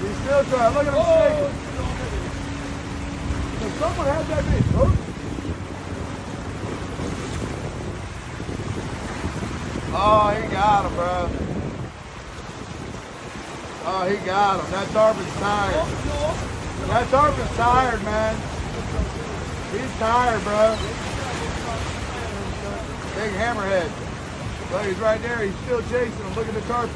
He's still trying. Look at him shaking. Oh. Does someone have that bitch hook? Oh, he got him, bro. Oh, he got him. That tarpon's tired. Oh, that tarpon's tired, man. He's tired, bro. Big hammerhead. Look, he's right there. He's still chasing him. Look at the tarpon.